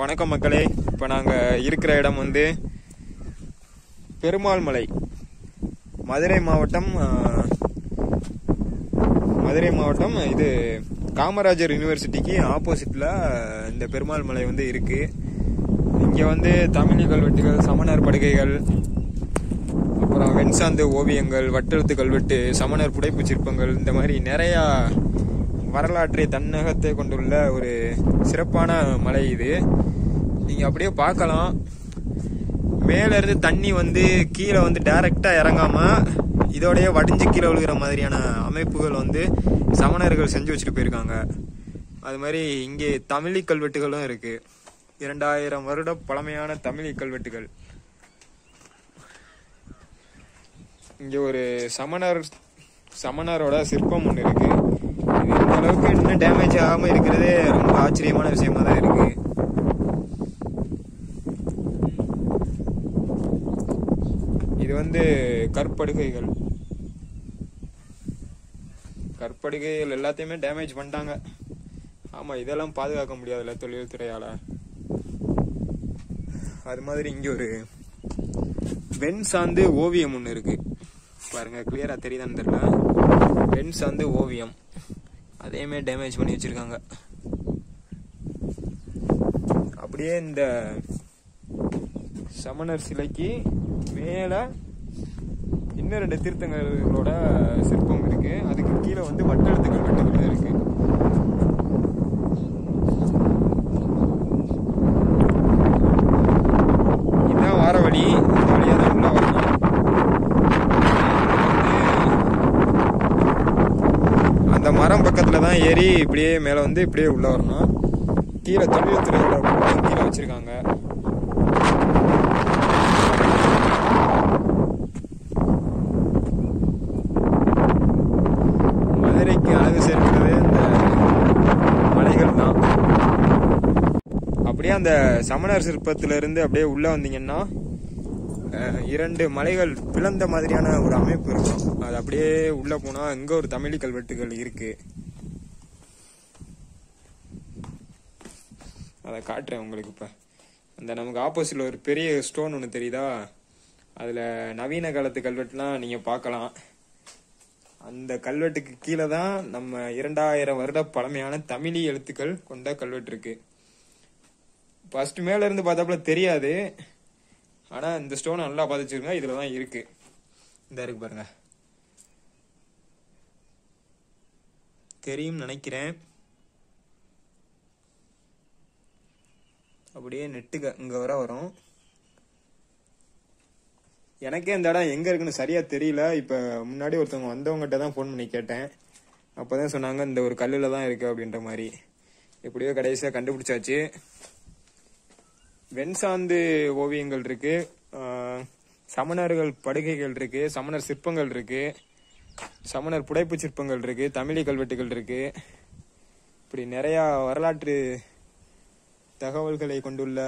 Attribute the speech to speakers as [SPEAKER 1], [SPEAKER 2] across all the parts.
[SPEAKER 1] வணக்கம் மக்களே. இப்போ நாங்கள் இருக்கிற இடம் வந்து பெருமாள் மலை. மதுரை மாவட்டம் மதுரை மாவட்டம் இது காமராஜர் யூனிவர்சிட்டிக்கு ஆப்போசிட்டில் இந்த பெருமாள் மலை வந்து இருக்குது இங்கே வந்து தமிழ் கல்வெட்டுகள் சமணர் படுகைகள் அப்புறம் வெண்சாந்து ஓவியங்கள் வட்டெழுத்து கல்வெட்டு சமணர் புடைப்பு சிற்பங்கள் இந்த மாதிரி நிறையா வரலாற்றை தன்னகத்தை கொண்டுள்ள ஒரு சிறப்பான மலை இது. நீங்கள் அப்படியே பார்க்கலாம். மேல இருந்து தண்ணி வந்து கீழே வந்து டைரக்டா இறங்காம இதோடைய வடிஞ்சு கீழே விழுகிற மாதிரியான அமைப்புகள் வந்து சமணர்கள் செஞ்சு வச்சுட்டு போயிருக்காங்க. அது மாதிரி இங்கே தமிழி கல்வெட்டுகளும் இருக்கு. இரண்டாயிரம் வருட பழமையான தமிழி கல்வெட்டுகள். இங்க ஒரு சமணர் சமணரோட சிற்பம் ஒன்று இருக்கு. இது இந்த அளவுக்கு இன்னும் டேமேஜ் ஆகாம இருக்கிறதே ரொம்ப ஆச்சரியமான விஷயமா தான் இருக்கு. இது வந்து கற்படுகைகள். கற்படுகைகள் எல்லாத்தையுமே டேமேஜ் பண்ணிட்டாங்க. ஆமா இதெல்லாம் பாதுகாக்க முடியாதுல்ல தொழில்துறையால. அது மாதிரி இங்க ஒரு வெண் சார்ந்து ஓவியம் ஒன்று இருக்கு. பாருங்க கிளியராக தெரியுதான்னு தெரியல. பென்ஸ் வந்து ஓவியம். அதேமாரி டேமேஜ் பண்ணி வச்சிருக்காங்க. அப்படியே இந்த சமணர் சிலைக்கு மேலே இன்னும் ரெண்டு தீர்த்தங்களோட சிற்பம் இருக்கு. அதுக்கு கீழே வந்து வட்டெழுத்து கல்வெட்டுகள் இருக்கு இதான் வார வழி இந்த வழியா தான் உள்ள வரணும் அந்த மேலே தான் ஏறி இப்படியே மேலே வந்து இப்படியே உள்ளே வரணும். கீழே தொழில் கீழே வச்சுருக்காங்க. மதுரைக்கு அழகு சேர்க்கிறது இந்த மலைகள் தான். அப்படியே அந்த சமணர் சிற்பத்திலிருந்து அப்படியே உள்ளே வந்தீங்கன்னா இரண்டு மலைகள் பிளந்த மாதிரியான ஒரு அமைப்பு இருக்கும். அது அப்படியே உள்ளே போனால் இங்கே ஒரு தமிழி கல்வெட்டுகள் இருக்குது அதை காட்டுறேன் உங்களுக்கு இப்போ. அந்த நமக்கு ஆப்போசிட்ல ஒரு பெரிய ஸ்டோன் ஒன்று தெரியுதா? அதில் நவீன காலத்து கல்வெட்டுலாம் நீங்கள் பார்க்கலாம். அந்த கல்வெட்டுக்கு கீழே தான் நம்ம இரண்டாயிரம் வருட பழமையான தமிழி எழுத்துக்கள் கொண்ட கல்வெட்டு இருக்கு. ஃபர்ஸ்ட் மேல இருந்து பார்த்தாப்புல தெரியாது. ஆனால் இந்த ஸ்டோன் நல்லா பாதிச்சிருங்க இதில் தான் இருக்கு. இந்த இருக்கு பாருங்க. தெரியும் நினைக்கிறேன். அப்படியே நெட்டுக்கு இங்கே வர வரும். எனக்கே இந்த இடம் எங்கே இருக்குன்னு சரியாக தெரியல. இப்போ முன்னாடி ஒருத்தவங்க வந்தவங்ககிட்ட தான் ஃபோன் பண்ணி கேட்டேன். அப்போ தான் சொன்னாங்க இந்த ஒரு கல்லில் தான் இருக்கு அப்படின்ற மாதிரி. எப்படியோ கடைசியாக கண்டுபிடிச்சாச்சு. வெண்சாந்து ஓவியங்கள் இருக்கு. சமணர்கள் படுகைகள் இருக்கு. சமணர் சிற்பங்கள் இருக்கு. சமணர் புடைப்பு சிற்பங்கள் இருக்கு. தமிழி கல்வெட்டுகள் இருக்கு. இப்படி நிறையா வரலாற்று தகவல்களை கொண்டுள்ள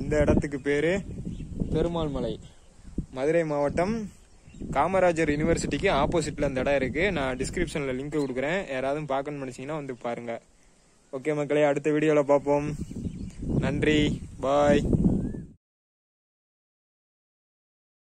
[SPEAKER 1] இந்த இடத்துக்கு பேரு பெருமாள் மலை மதுரை மாவட்டம் காமராஜர் யூனிவர்சிட்டிக்கு ஆப்போசிட்ல அந்த இடம் இருக்கு. நான் டிஸ்கிரிப்ஷன்ல லிங்க் கொடுக்குறேன். யாராவது பார்க்கணும்னு நினைச்சீங்கன்னா வந்து பாருங்க. ஓகே மக்களே அடுத்த வீடியோவில் பார்ப்போம். நன்றி. பாய்